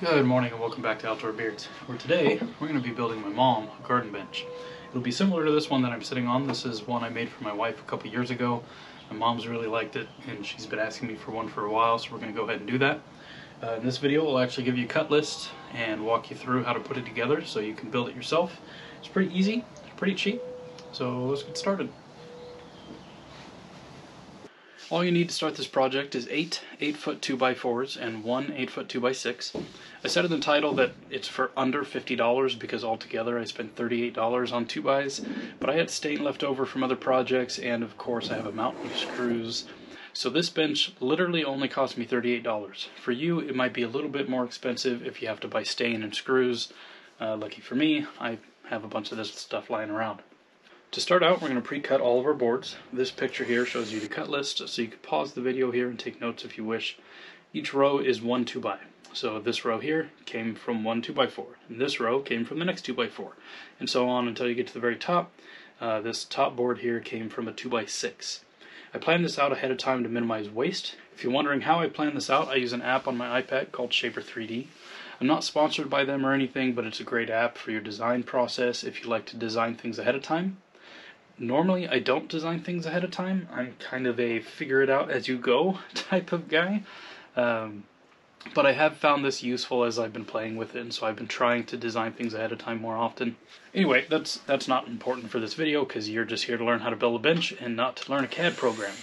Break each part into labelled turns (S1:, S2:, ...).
S1: Good morning and welcome back to Outdoor Beards, where today we're going to be building my mom a garden bench. It'll be similar to this one that I'm sitting on. This is one I made for my wife a couple years ago. My mom's really liked it and she's been asking me for one for a while, so we're going to go ahead and do that. Uh, in this video, we'll actually give you a cut list and walk you through how to put it together so you can build it yourself. It's pretty easy, it's pretty cheap, so let's get started. All you need to start this project is eight 8 foot 2 by 4s and one 8 foot 2 by 6 I said in the title that it's for under $50 because altogether I spent $38 on 2 bys, but I had stain left over from other projects and of course I have a mountain of screws. So this bench literally only cost me $38. For you it might be a little bit more expensive if you have to buy stain and screws. Uh, lucky for me, I have a bunch of this stuff lying around. To start out, we're going to pre-cut all of our boards. This picture here shows you the cut list, so you can pause the video here and take notes if you wish. Each row is one 2x. So this row here came from one 2x4, and this row came from the next 2x4, and so on until you get to the very top. Uh, this top board here came from a 2x6. I planned this out ahead of time to minimize waste. If you're wondering how I plan this out, I use an app on my iPad called Shapr3D. I'm not sponsored by them or anything, but it's a great app for your design process if you like to design things ahead of time normally I don't design things ahead of time. I'm kind of a figure it out as you go type of guy. Um, but I have found this useful as I've been playing with it, and so I've been trying to design things ahead of time more often. Anyway, that's that's not important for this video because you're just here to learn how to build a bench and not to learn a CAD program.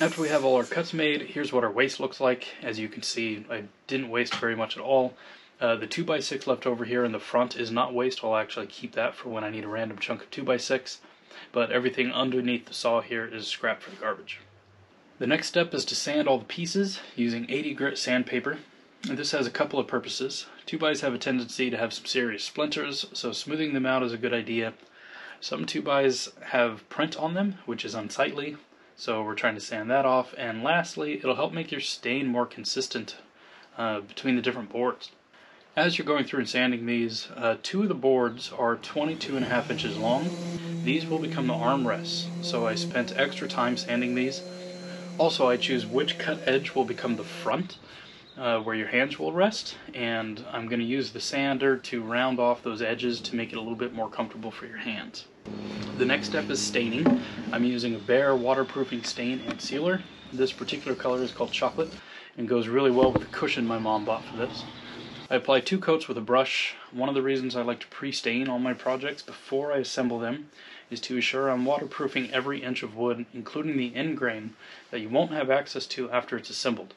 S1: After we have all our cuts made, here's what our waste looks like. As you can see, I didn't waste very much at all. Uh, the 2x6 left over here in the front is not waste. I'll actually keep that for when I need a random chunk of 2x6 but everything underneath the saw here is scrap for the garbage. The next step is to sand all the pieces using 80 grit sandpaper. And this has a couple of purposes. 2 have a tendency to have some serious splinters, so smoothing them out is a good idea. Some 2 have print on them, which is unsightly, so we're trying to sand that off. And lastly, it'll help make your stain more consistent uh, between the different boards. As you're going through and sanding these, uh, two of the boards are 22 and a half inches long. These will become the armrests, so I spent extra time sanding these. Also, I choose which cut edge will become the front, uh, where your hands will rest, and I'm going to use the sander to round off those edges to make it a little bit more comfortable for your hands. The next step is staining. I'm using a Behr waterproofing stain and sealer. This particular color is called chocolate and goes really well with the cushion my mom bought for this. I apply two coats with a brush. One of the reasons I like to pre-stain all my projects before I assemble them is to assure I'm waterproofing every inch of wood, including the end grain, that you won't have access to after it's assembled.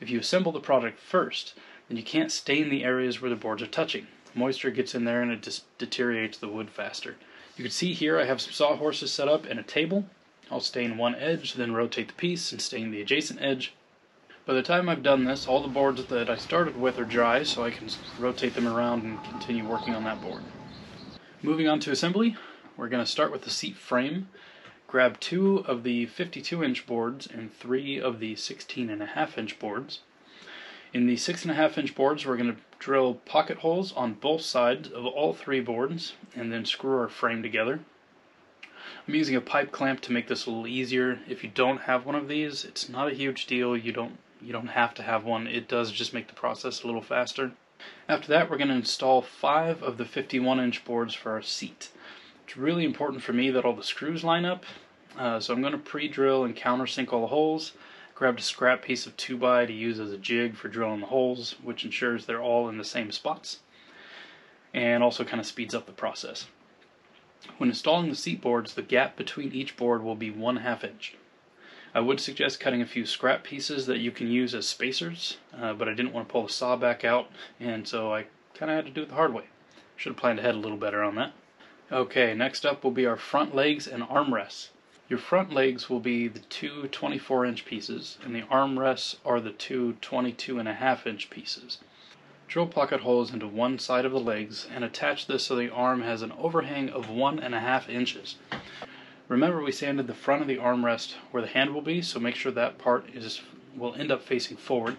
S1: If you assemble the product first, then you can't stain the areas where the boards are touching. Moisture gets in there and it just deteriorates the wood faster. You can see here I have some sawhorses set up and a table. I'll stain one edge, then rotate the piece and stain the adjacent edge. By the time I've done this, all the boards that I started with are dry, so I can rotate them around and continue working on that board. Moving on to assembly, we're going to start with the seat frame. Grab two of the 52 inch boards and three of the 16 and a half inch boards. In the six and a half inch boards, we're going to drill pocket holes on both sides of all three boards and then screw our frame together. I'm using a pipe clamp to make this a little easier. If you don't have one of these, it's not a huge deal. You don't you don't have to have one. It does just make the process a little faster. After that, we're going to install five of the 51 inch boards for our seat. It's really important for me that all the screws line up, uh, so I'm going to pre-drill and countersink all the holes. Grabbed a scrap piece of 2x to use as a jig for drilling the holes, which ensures they're all in the same spots, and also kind of speeds up the process. When installing the seat boards, the gap between each board will be one half inch. I would suggest cutting a few scrap pieces that you can use as spacers, uh, but I didn't want to pull the saw back out, and so I kind of had to do it the hard way. Should have planned ahead a little better on that. Okay, next up will be our front legs and armrests. Your front legs will be the two 24 inch pieces, and the armrests are the two 22 and a half inch pieces. Drill pocket holes into one side of the legs and attach this so the arm has an overhang of one and a half inches. Remember we sanded the front of the armrest where the hand will be, so make sure that part is will end up facing forward.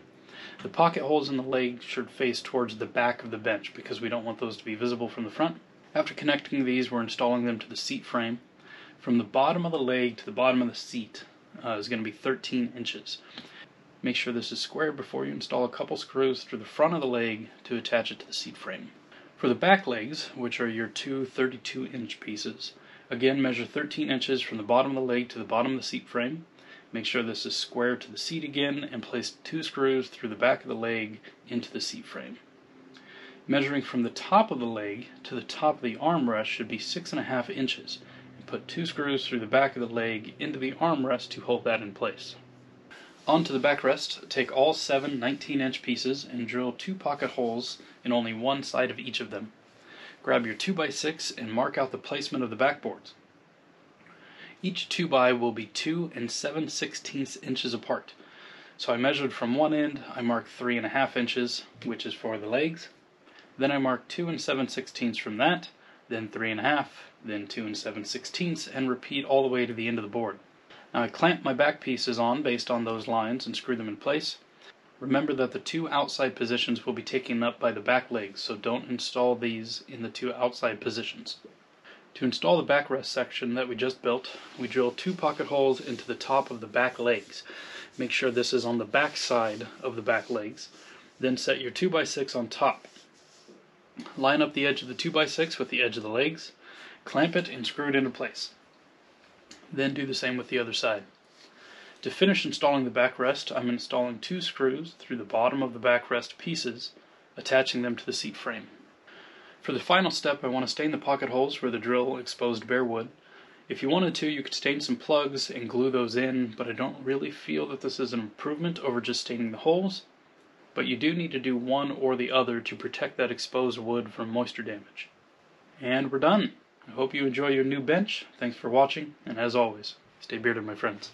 S1: The pocket holes in the leg should face towards the back of the bench because we don't want those to be visible from the front. After connecting these, we're installing them to the seat frame. From the bottom of the leg to the bottom of the seat uh, is going to be 13 inches. Make sure this is square before you install a couple screws through the front of the leg to attach it to the seat frame. For the back legs, which are your two 32 inch pieces, again measure 13 inches from the bottom of the leg to the bottom of the seat frame. Make sure this is square to the seat again and place two screws through the back of the leg into the seat frame. Measuring from the top of the leg to the top of the armrest should be six and a half inches. And put two screws through the back of the leg into the armrest to hold that in place. Onto the backrest, take all seven 19 inch pieces and drill two pocket holes in only one side of each of them. Grab your 2x6 and mark out the placement of the backboards. Each 2x will be 2 and 7 16 inches apart. So I measured from one end, I marked 3.5 inches, which is for the legs. Then I marked 2 and 7 16 from that, then 3.5, then 2 and 7 16 and repeat all the way to the end of the board. Now I clamp my back pieces on based on those lines and screw them in place. Remember that the two outside positions will be taken up by the back legs, so don't install these in the two outside positions. To install the backrest section that we just built, we drill two pocket holes into the top of the back legs. Make sure this is on the back side of the back legs. Then set your 2x6 on top. Line up the edge of the 2x6 with the edge of the legs, clamp it, and screw it into place. Then do the same with the other side. To finish installing the backrest, I'm installing two screws through the bottom of the backrest pieces, attaching them to the seat frame. For the final step, I want to stain the pocket holes where the drill exposed bare wood. If you wanted to, you could stain some plugs and glue those in, but I don't really feel that this is an improvement over just staining the holes. But you do need to do one or the other to protect that exposed wood from moisture damage. And we're done! I hope you enjoy your new bench. Thanks for watching, and as always, stay bearded, my friends.